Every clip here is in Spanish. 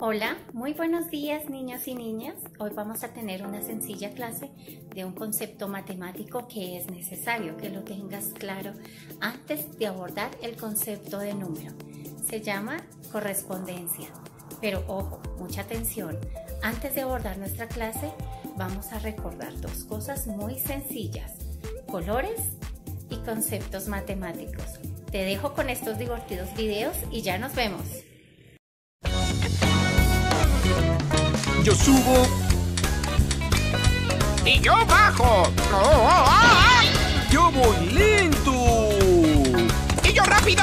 Hola, muy buenos días niños y niñas. Hoy vamos a tener una sencilla clase de un concepto matemático que es necesario que lo tengas claro antes de abordar el concepto de número. Se llama correspondencia. Pero ojo, mucha atención. Antes de abordar nuestra clase, vamos a recordar dos cosas muy sencillas. Colores y conceptos matemáticos. Te dejo con estos divertidos videos y ya nos vemos. Yo subo. Y yo bajo. Oh, oh, oh, Yo voy lento. Y yo rápido.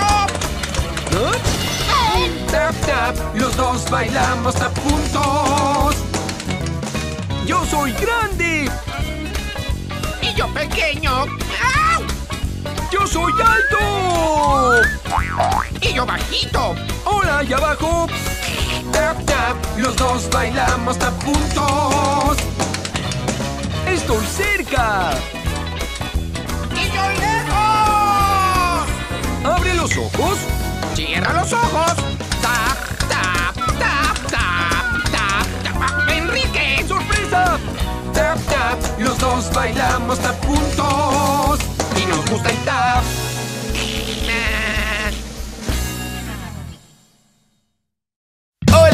Tap, tap, los dos bailamos a puntos. Yo soy grande. Y yo pequeño. Yo soy alto. Y yo bajito. Hola, allá abajo. Tap, tap, los dos bailamos a puntos. Estoy cerca. Y yo lejos. Abre los ojos. Cierra los ojos. Tap, tap, tap, tap, tap, tap. Enrique. ¡Sorpresa! Tap, tap, los dos bailamos a puntos. Y nos gusta el tap.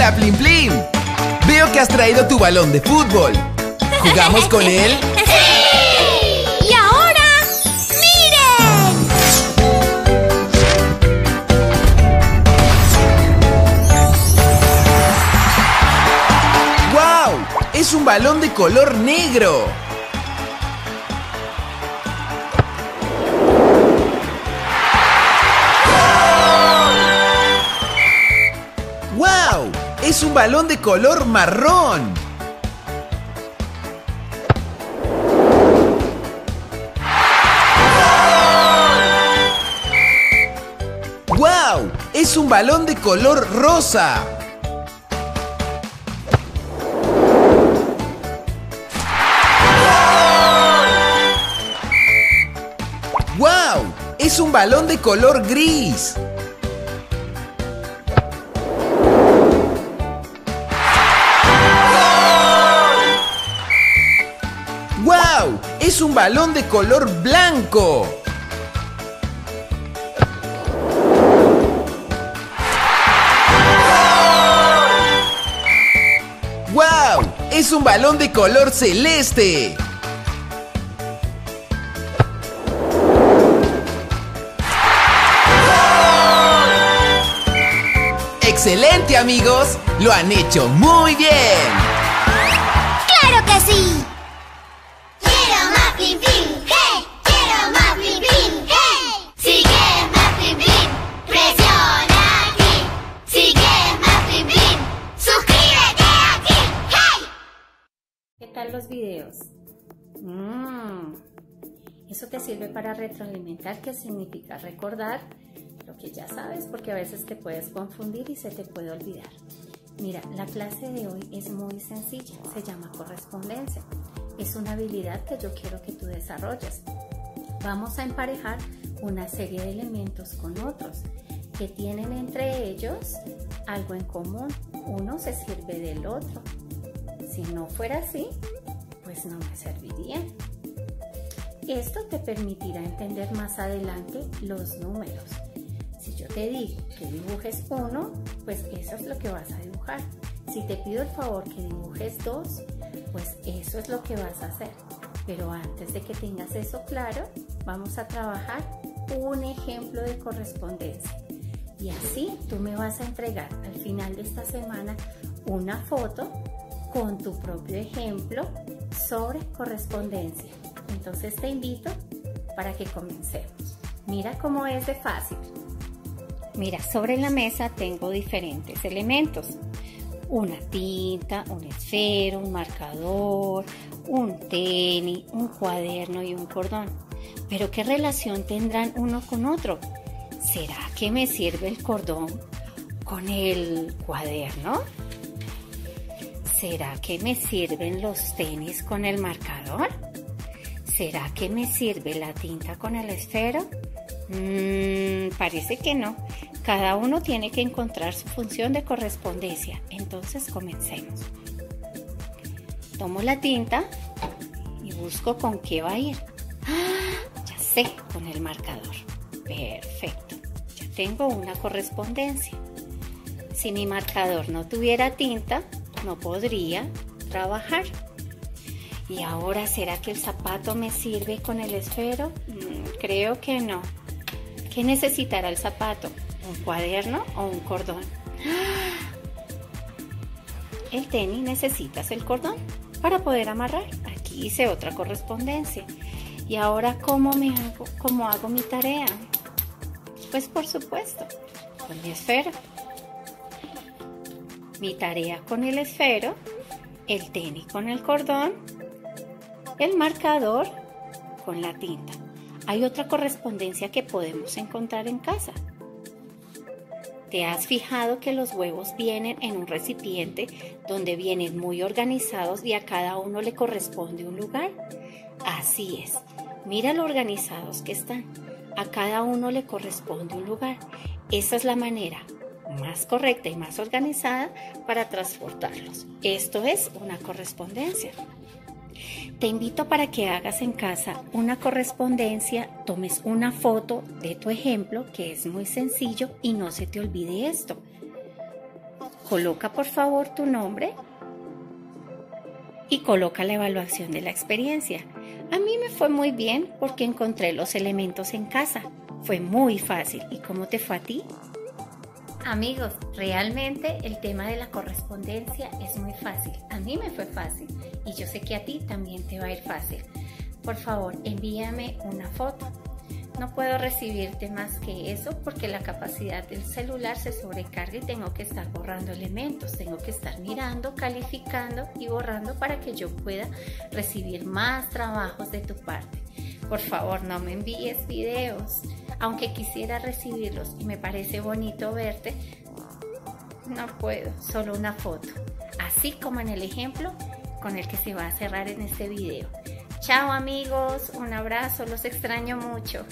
Hola, Plim Plim. Veo que has traído tu balón de fútbol. ¿Jugamos con él? ¡Sí! ¡Y ahora! ¡Miren! ¡Wow! Es un balón de color negro. Es un balón de color marrón. ¡Wow! Es un balón de color rosa. ¡Wow! Es un balón de color gris. ¡Wow! Es un balón de color blanco. ¡Wow! Es un balón de color celeste. ¡Excelente amigos! ¡Lo han hecho muy bien! Tal los videos? Mm, Eso te sirve para retroalimentar, que significa recordar lo que ya sabes, porque a veces te puedes confundir y se te puede olvidar. Mira, la clase de hoy es muy sencilla, se llama correspondencia. Es una habilidad que yo quiero que tú desarrolles. Vamos a emparejar una serie de elementos con otros que tienen entre ellos algo en común. Uno se sirve del otro. Si no fuera así, pues no me serviría. Esto te permitirá entender más adelante los números. Si yo te digo que dibujes uno, pues eso es lo que vas a dibujar. Si te pido el favor que dibujes dos, pues eso es lo que vas a hacer. Pero antes de que tengas eso claro, vamos a trabajar un ejemplo de correspondencia. Y así tú me vas a entregar al final de esta semana una foto con tu propio ejemplo sobre correspondencia. Entonces te invito para que comencemos. Mira cómo es de fácil. Mira, sobre la mesa tengo diferentes elementos. Una tinta, un esfero, un marcador, un tenis, un cuaderno y un cordón. Pero ¿qué relación tendrán uno con otro? ¿Será que me sirve el cordón con el cuaderno? ¿Será que me sirven los tenis con el marcador? ¿Será que me sirve la tinta con el esfero? Mm, parece que no. Cada uno tiene que encontrar su función de correspondencia. Entonces comencemos. Tomo la tinta y busco con qué va a ir. ¡Ah! Ya sé, con el marcador. Perfecto. Ya tengo una correspondencia. Si mi marcador no tuviera tinta, no podría trabajar. ¿Y ahora será que el zapato me sirve con el esfero? Mm, creo que no. ¿Qué necesitará el zapato? ¿Un cuaderno o un cordón? El tenis necesitas el cordón para poder amarrar. Aquí hice otra correspondencia. ¿Y ahora cómo me hago, cómo hago mi tarea? Pues por supuesto, con mi esfero. Mi tarea con el esfero, el tenis con el cordón, el marcador con la tinta. Hay otra correspondencia que podemos encontrar en casa. ¿Te has fijado que los huevos vienen en un recipiente donde vienen muy organizados y a cada uno le corresponde un lugar? Así es. Mira lo organizados que están. A cada uno le corresponde un lugar. Esa es la manera más correcta y más organizada para transportarlos. Esto es una correspondencia. Te invito para que hagas en casa una correspondencia, tomes una foto de tu ejemplo, que es muy sencillo, y no se te olvide esto. Coloca por favor tu nombre y coloca la evaluación de la experiencia. A mí me fue muy bien porque encontré los elementos en casa. Fue muy fácil. ¿Y cómo te fue a ti? Amigos, realmente el tema de la correspondencia es muy fácil. A mí me fue fácil y yo sé que a ti también te va a ir fácil. Por favor, envíame una foto. No puedo recibirte más que eso porque la capacidad del celular se sobrecarga y tengo que estar borrando elementos, tengo que estar mirando, calificando y borrando para que yo pueda recibir más trabajos de tu parte. Por favor, no me envíes videos aunque quisiera recibirlos y me parece bonito verte, no puedo, solo una foto, así como en el ejemplo con el que se va a cerrar en este video. Chao amigos, un abrazo, los extraño mucho.